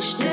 Schnitt.